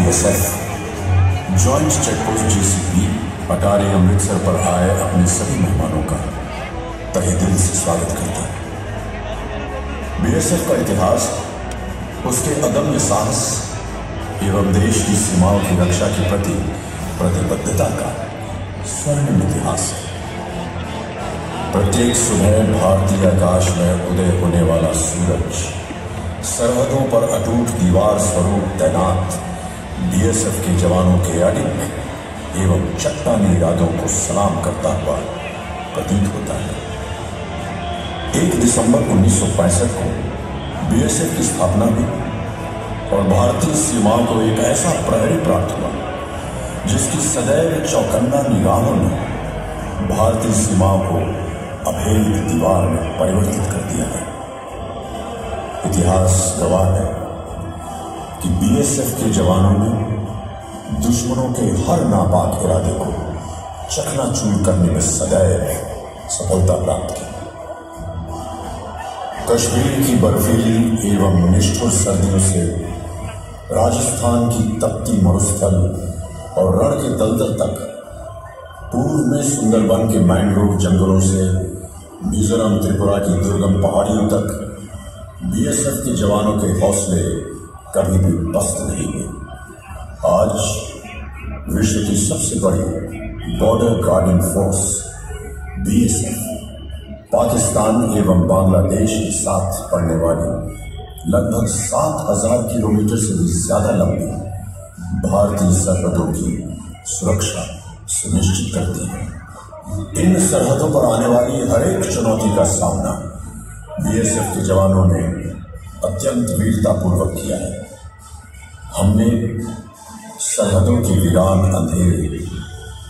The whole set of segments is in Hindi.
BSF joint checkpost GCP Attari Amritsar पर आए अपने सभी मेहमानों का तहे दिल से स्वागत करता है। बीएसएफ का इतिहास, उसके अदम्य साहस एवं देश की सीमाओं की रक्षा के प्रति प्रतिबद्धता का स्वर्णिम इतिहास है। प्रत्येक सुबह भारतीय आकाश में उदय होने वाला सूरज, सरहदों पर अटूट दीवार स्वरूप तैनात बीएसएफ के जवानों के अडिग एवं चट्टानी इरादों को सलाम करता हुआ प्रतीत होता है। एक दिसंबर 1965 को बीएसएफ की स्थापना हुई और भारतीय सीमाओं को एक ऐसा प्रहरी प्राप्त हुआ, जिसकी सदैव चौकन्ना निगाहों ने भारतीय सीमाओं को अभेद दीवार में परिवर्तित कर दिया है। इतिहास गवाह है। कि बीएसएफ के जवानों ने दुश्मनों के हर नापाक इरादे को चकनाचूर करने में सदैव सफलता प्राप्त की। कश्मीर की बर्फीली एवं निष्ठुर सर्दियों से राजस्थान की तपती मरुस्थल और रण के दलदल तक पूर्व में सुंदरबन के मैंग्रोव जंगलों से मिजोरम त्रिपुरा की दुर्गम पहाड़ियों तक बीएसएफ के जवानों के हौसले कभी भी पस्त नहीं हुए आज विश्व की सबसे बड़ी border guarding force BSF Pakistan एवं बांग्लादेश के साथ पड़ने वाली लगभग सात हज़ार किलोमीटर से भी ज़्यादा लंबी भारतीय सरहदों की सुरक्षा सुनिश्चित करती है। इन सरहदों पर आने वाली हर एक चुनौती का सामना बीएसएफ के जवानों ने अत्यंत वीरतापूर्वक किया है। हमने सरहदों के वीरान अंधेरे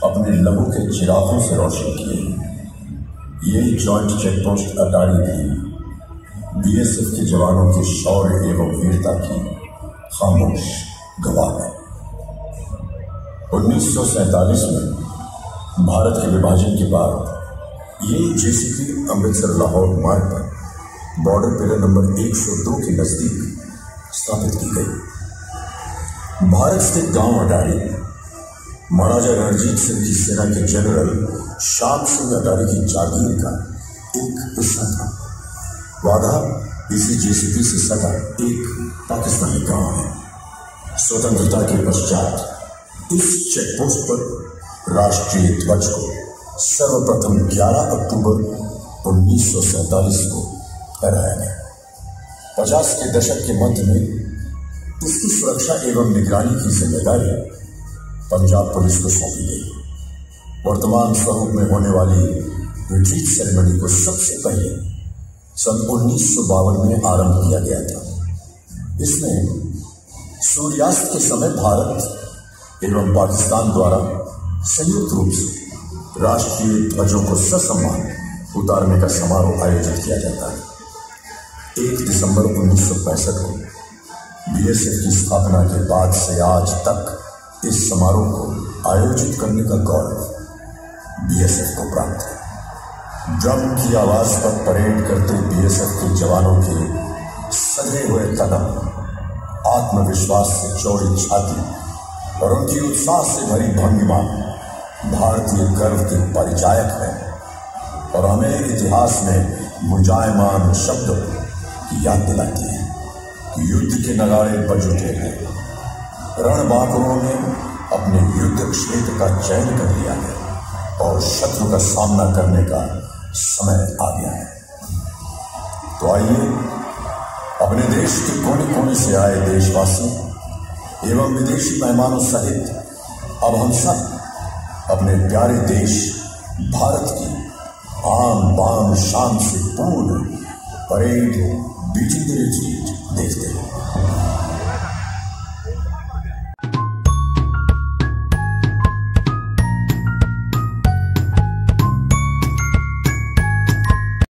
अपने लहू के चिरागों से रोशन किए ये जॉइंट चेकपोस्ट अटारी भी बीएसएफ के जवानों के शौर्य एवं वीरता की खामोश गवाह है। 1947 में भारत के विभाजन के बाद ये जेसीपी अमृतसर लाहौर मार्ग पर बॉर्डर पिलर नंबर 102 के नज़दीक स्थापित की गई। भारत स्थित गाँव अटारी, महाराजा रणजीत सिंह की सेना के जनरल श्याम सिंह अटारी की जागीर का एक हिस्सा था। वादा इसी जेसीपी से सटा एक पाकिस्तानी गाँव है। स्वतंत्रता के पश्चात इस चेकपोस्ट पर राष्ट्रीय ध्वज को सर्वप्रथम 11 अक्टूबर उन्नीस सौ सैंतालीस को फहराया गया पचास के दशक के मध्य में उसकी सुरक्षा एवं निगरानी की ज़िम्मेदारी पंजाब पुलिस को सौंपी गई। वर्तमान स्वरूप में होने वाली रिट्रीट सेरेमनी को सबसे पहले सन उन्नीस में आरंभ किया गया था। इसमें सूर्यास्त के समय भारत एवं पाकिस्तान द्वारा संयुक्त रूप से राष्ट्रीय ध्वजों को ससम्मान उतारने का समारोह आयोजित किया जाता है। एक दिसंबर उन्नीस सौ पैंसठ को बीएसएफ की स्थापना के बाद से आज तक इस समारोह को आयोजित करने का गौरव बीएसएफ को प्राप्त है। ड्रम की आवाज़ पर परेड करते बीएसएफ के जवानों के सजे हुए कदम, आत्मविश्वास से चौड़ी छाती और उनकी उत्साह से भरी भंगिमा भारतीय गर्व के परिचायक है। और हमें इतिहास में मुजायमान शब्द याद दिलाती है युद्ध के नगाड़े बज उठे हैं। रणबांकुरों ने अपने युद्ध क्षेत्र का चयन कर लिया है और शत्रु का सामना करने का समय आ गया है। तो आइए, अपने देश के कोने कोने से आए देशवासियों एवं विदेशी मेहमानों सहित अब हम सब अपने प्यारे देश भारत की आम बान शान से पूर्ण परेड बीटिंग द रिट्रीट देखते हैं।